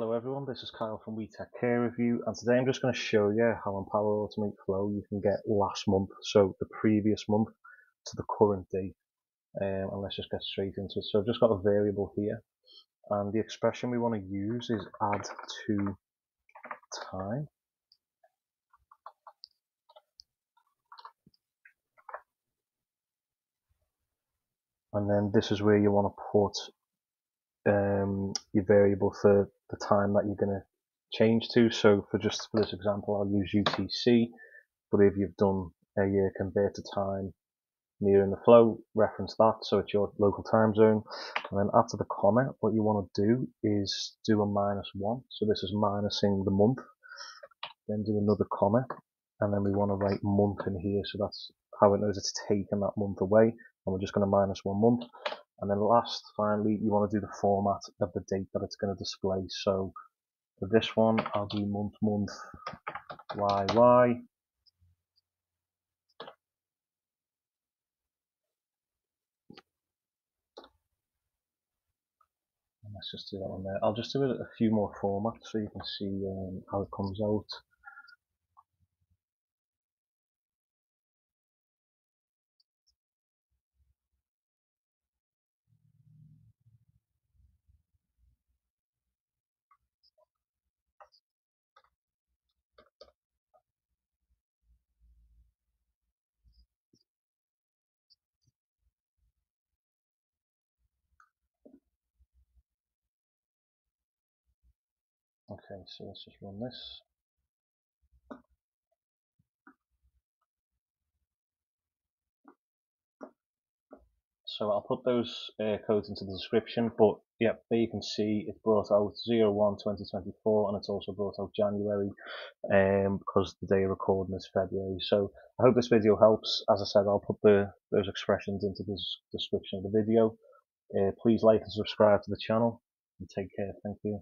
Dale from WeTechCareOfYou and today I'm just going to show you how on Power Automate Flow you can get last month, so the previous month to the current date. Um, and let's just get straight into it. So I've just got a variable here and the expression we want to use is add to time. And then this is where you want to put um, your variable for the time that you're going to change to. So for just for this example, I'll use UTC, but if you've done a uh, convert to time near in the flow, reference that so it's your local time zone. And then after the comma, what you want to do is do a minus one. So this is minusing the month. Then do another comma, and then we want to write month in here. So that's how it knows it's taken that month away. And we're just going to minus one month. And then last, finally, you want to do the format of the date that it's going to display. So for this one, I'll do month, month, y, y. Let's just do that one there. I'll just do it a few more formats so you can see um, how it comes out. Okay, so let's just run this. So I'll put those uh, codes into the description, but yeah, there you can see it brought out 01 2024 and it's also brought out January um, because the day of recording is February. So I hope this video helps. As I said, I'll put the those expressions into the description of the video. Uh, please like and subscribe to the channel and take care. Thank you.